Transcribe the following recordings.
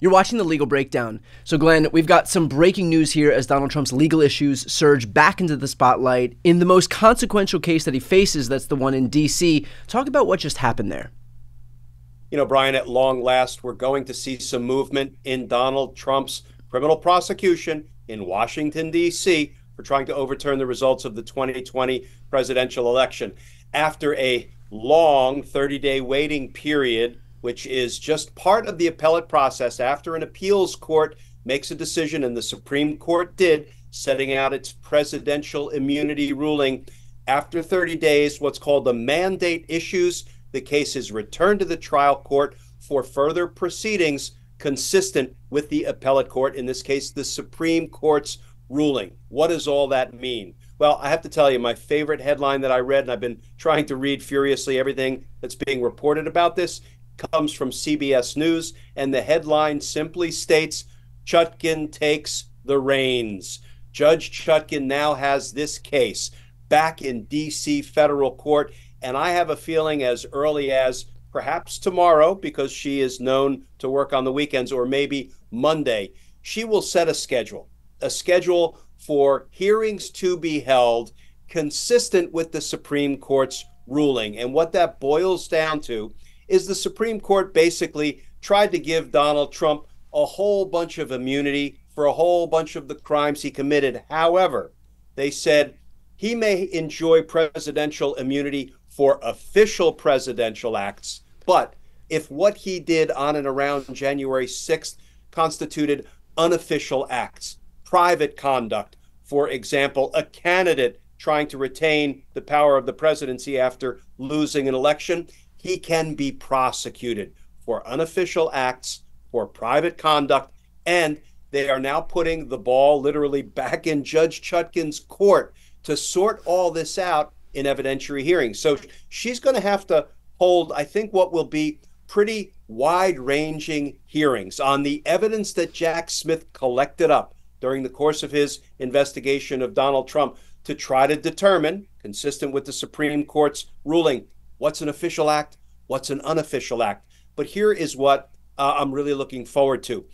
You're watching the legal breakdown. So, Glenn, we've got some breaking news here as Donald Trump's legal issues surge back into the spotlight. In the most consequential case that he faces, that's the one in D.C., talk about what just happened there. You know, Brian, at long last, we're going to see some movement in Donald Trump's criminal prosecution in Washington, D.C., for trying to overturn the results of the 2020 presidential election. After a long 30 day waiting period, which is just part of the appellate process after an appeals court makes a decision, and the Supreme Court did, setting out its presidential immunity ruling. After 30 days, what's called the mandate issues, the case is returned to the trial court for further proceedings consistent with the appellate court, in this case, the Supreme Court's ruling. What does all that mean? Well, I have to tell you, my favorite headline that I read, and I've been trying to read furiously everything that's being reported about this, comes from CBS News, and the headline simply states Chutkan takes the reins. Judge Chutkan now has this case back in D.C. federal court, and I have a feeling as early as perhaps tomorrow, because she is known to work on the weekends, or maybe Monday, she will set a schedule, a schedule for hearings to be held consistent with the Supreme Court's ruling. And what that boils down to is the Supreme Court basically tried to give Donald Trump a whole bunch of immunity for a whole bunch of the crimes he committed. However, they said he may enjoy presidential immunity for official presidential acts, but if what he did on and around January 6th constituted unofficial acts, private conduct, for example, a candidate trying to retain the power of the presidency after losing an election, he can be prosecuted for unofficial acts, for private conduct, and they are now putting the ball literally back in Judge Chutkan's court to sort all this out in evidentiary hearings. So she's going to have to hold, I think, what will be pretty wide ranging hearings on the evidence that Jack Smith collected up during the course of his investigation of Donald Trump to try to determine, consistent with the Supreme Court's ruling, what's an official act, what's an unofficial act. But here is what uh, I'm really looking forward to.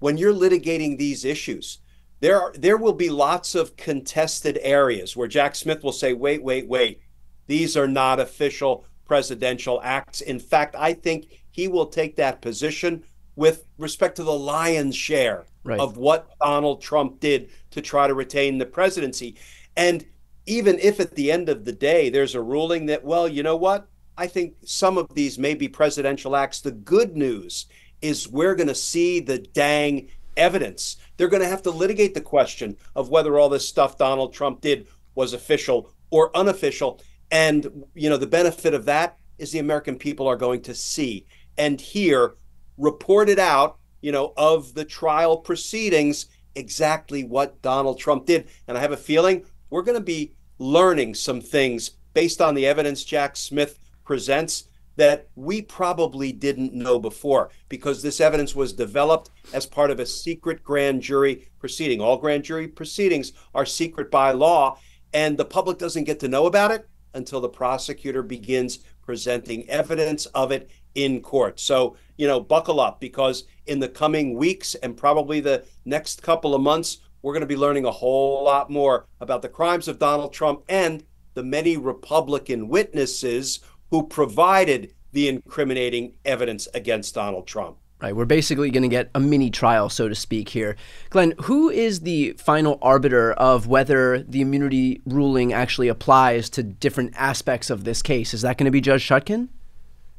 When you're litigating these issues, there are, there will be lots of contested areas where Jack Smith will say, "Wait, wait, wait. These are not official presidential acts." In fact, I think he will take that position with respect to the lion's share right. of what Donald Trump did to try to retain the presidency. And even if at the end of the day there's a ruling that, well, you know what? I think some of these may be presidential acts. The good news is we're going to see the dang evidence. They're going to have to litigate the question of whether all this stuff Donald Trump did was official or unofficial. And, you know, the benefit of that is the American people are going to see and hear reported out, you know, of the trial proceedings exactly what Donald Trump did. And I have a feeling we're going to be learning some things based on the evidence Jack Smith presents that we probably didn't know before because this evidence was developed as part of a secret grand jury proceeding. All grand jury proceedings are secret by law, and the public doesn't get to know about it until the prosecutor begins presenting evidence of it in court. So, you know, buckle up because in the coming weeks and probably the next couple of months, we're going to be learning a whole lot more about the crimes of Donald Trump and the many Republican witnesses who provided the incriminating evidence against Donald Trump. Right, we're basically going to get a mini trial, so to speak, here. Glenn, who is the final arbiter of whether the immunity ruling actually applies to different aspects of this case? Is that going to be Judge Chutkan?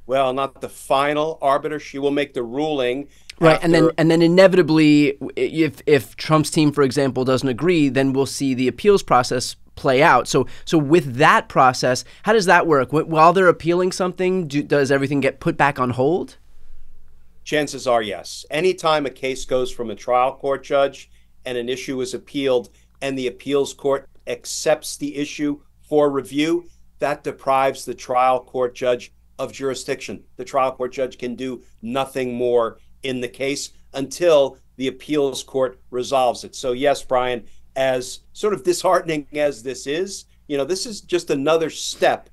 Well, not the final arbiter. She will make the ruling. Right, after... and then and then inevitably, if if Trump's team, for example, doesn't agree, then we'll see the appeals process play out. So so with that process, how does that work? While they're appealing something, do, does everything get put back on hold? Chances are yes. Anytime a case goes from a trial court judge and an issue is appealed and the appeals court accepts the issue for review, that deprives the trial court judge of jurisdiction. The trial court judge can do nothing more in the case until the appeals court resolves it. So, yes, Brian, as sort of disheartening as this is, you know, this is just another step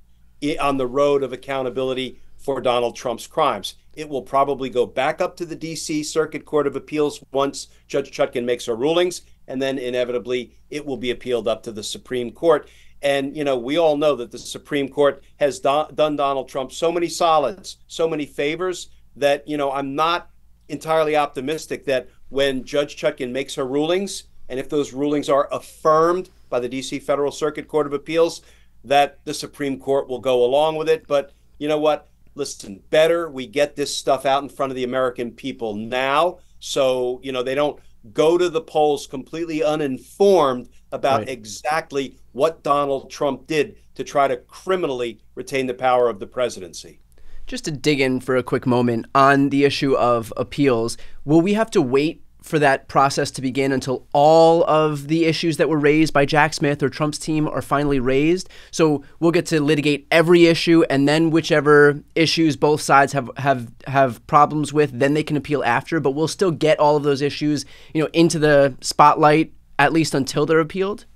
on the road of accountability for Donald Trump's crimes. It will probably go back up to the D.C. Circuit Court of Appeals once Judge Chutkan makes her rulings, and then inevitably it will be appealed up to the Supreme Court. And, you know, we all know that the Supreme Court has do- done Donald Trump so many solids, so many favors that, you know, I'm not entirely optimistic that when Judge Chutkan makes her rulings, and if those rulings are affirmed by the DC Federal Circuit Court of Appeals, that the Supreme Court will go along with it. But you know what? Listen, better we get this stuff out in front of the American people now so, you know, they don't go to the polls completely uninformed about right. exactly what Donald Trump did to try to criminally retain the power of the presidency. Just to dig in for a quick moment on the issue of appeals, will we have to wait for that process to begin until all of the issues that were raised by Jack Smith or Trump's team are finally raised. So we'll get to litigate every issue, and then whichever issues both sides have have have problems with, then they can appeal after. But we'll still get all of those issues, you know, into the spotlight at least until they're appealed.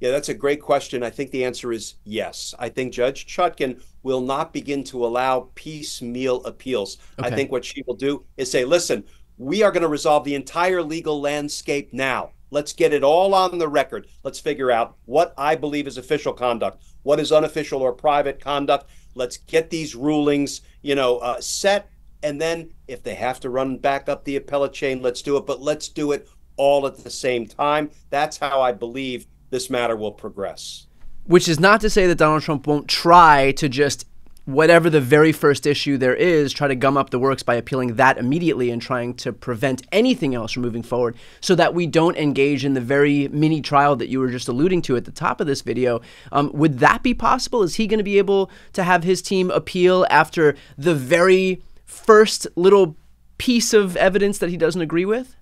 Yeah, that's a great question. I think the answer is yes. I think Judge Chutkan will not begin to allow piecemeal appeals. Okay. I think what she will do is say, listen, we are going to resolve the entire legal landscape now. Let's get it all on the record. Let's figure out what I believe is official conduct, what is unofficial or private conduct. Let's get these rulings, you know, uh, set. And then if they have to run back up the appellate chain, let's do it. But let's do it all at the same time. That's how I believe this matter will progress. Which is not to say that Donald Trump won't try to just whatever the very first issue there is, try to gum up the works by appealing that immediately and trying to prevent anything else from moving forward so that we don't engage in the very mini trial that you were just alluding to at the top of this video. Um, would that be possible? Is he going to be able to have his team appeal after the very first little piece of evidence that he doesn't agree with?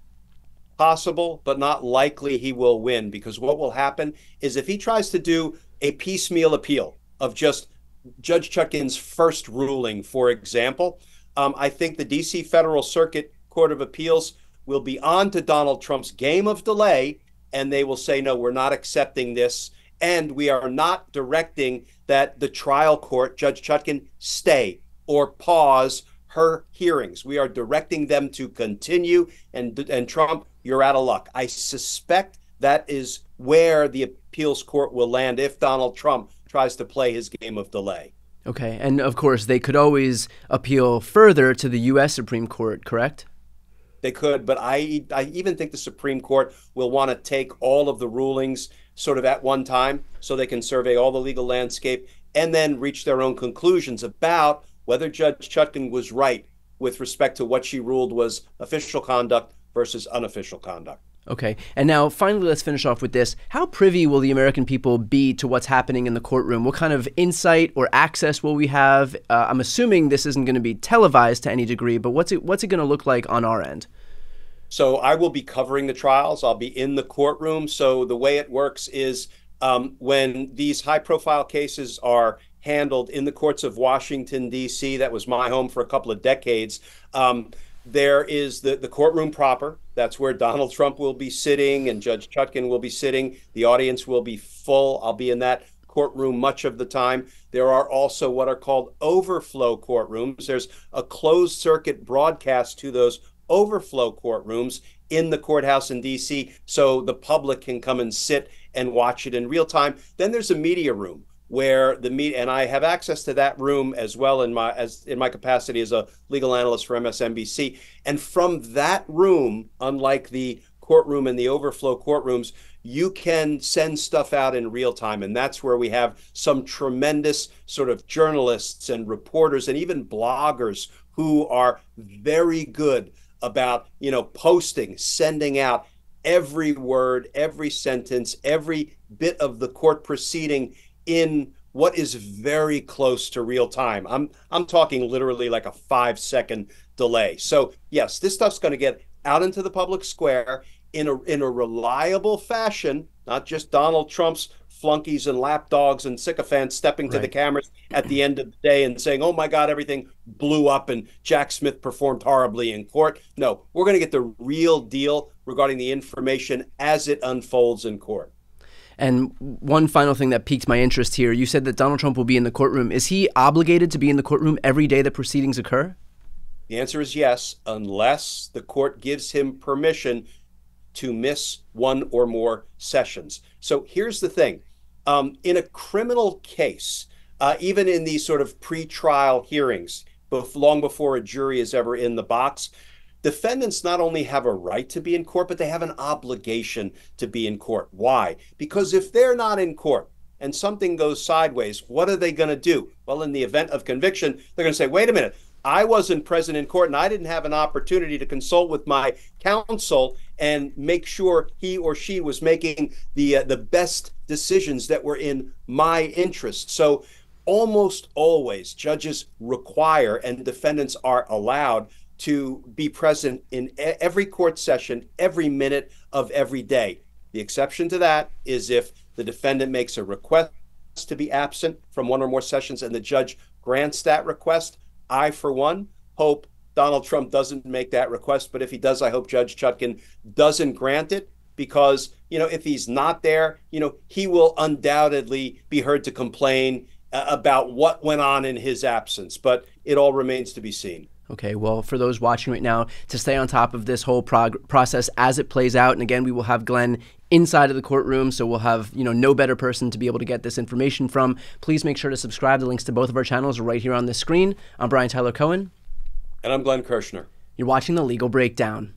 Possible, but not likely he will win because what will happen is if he tries to do a piecemeal appeal of just Judge Chutkan's first ruling, for example, um, I think the D.C. Federal Circuit Court of Appeals will be on to Donald Trump's game of delay, and they will say, no, we're not accepting this. And we are not directing that the trial court, Judge Chutkan, stay or pause her hearings. We are directing them to continue. And, and Trump, you're out of luck. I suspect that is where the appeals court will land if Donald Trump tries to play his game of delay. Okay, and of course, they could always appeal further to the U.S. Supreme Court, correct? They could, but I, I even think the Supreme Court will want to take all of the rulings sort of at one time so they can survey all the legal landscape and then reach their own conclusions about whether Judge Chutkan was right with respect to what she ruled was official conduct versus unofficial conduct. Okay. And now, finally, let's finish off with this. How privy will the American people be to what's happening in the courtroom? What kind of insight or access will we have? Uh, I'm assuming this isn't going to be televised to any degree, but what's it what's it going to look like on our end? So I will be covering the trials. I'll be in the courtroom. So the way it works is um, when these high-profile cases are handled in the courts of Washington D.C. That was my home for a couple of decades. Um, there is the, the courtroom proper. That's where Donald Trump will be sitting and Judge Chutkan will be sitting. The audience will be full. I'll be in that courtroom much of the time. There are also what are called overflow courtrooms. There's a closed circuit broadcast to those overflow courtrooms in the courthouse in DC so the public can come and sit and watch it in real time. Then there's a media room where the meet and I have access to that room as well in my as in my capacity as a legal analyst for MSNBC. And from that room, unlike the courtroom and the overflow courtrooms, you can send stuff out in real time. And that's where we have some tremendous sort of journalists and reporters and even bloggers who are very good about, you know, posting, sending out every word, every sentence, every bit of the court proceeding in what is very close to real time. I'm I'm talking literally like a 5 second delay. So, yes, this stuff's going to get out into the public square in a in a reliable fashion, not just Donald Trump's flunkies and lapdogs and sycophants stepping right. to the cameras at the end of the day and saying, "Oh my God, everything blew up and Jack Smith performed horribly in court." No, we're going to get the real deal regarding the information as it unfolds in court. And one final thing that piqued my interest here you said that Donald Trump will be in the courtroom. Is he obligated to be in the courtroom every day that proceedings occur? The answer is yes, unless the court gives him permission to miss one or more sessions. So here's the thing um, in a criminal case, uh, even in these sort of pre-trial hearings, both long before a jury is ever in the box, defendants not only have a right to be in court, but they have an obligation to be in court. Why? Because if they're not in court and something goes sideways, what are they going to do? Well, in the event of conviction, they're going to say, wait a minute, I wasn't present in court and I didn't have an opportunity to consult with my counsel and make sure he or she was making the uh, the best decisions that were in my interest. So almost always judges require and defendants are allowed to be present in every court session every minute of every day. The exception to that is if the defendant makes a request to be absent from one or more sessions and the judge grants that request I, for one, hope Donald Trump doesn't make that request. But if he does, I hope Judge Chutkan doesn't grant it because, you know, if he's not there, you know, he will undoubtedly be heard to complain uh, about what went on in his absence. But it all remains to be seen. Okay, well, for those watching right now, to stay on top of this whole prog- process as it plays out, and again, we will have Glenn inside of the courtroom, so we'll have you know no better person to be able to get this information from. Please make sure to subscribe. The links to both of our channels are right here on the screen. I'm Brian Tyler Cohen, and I'm Glenn Kirschner. You're watching the Legal Breakdown.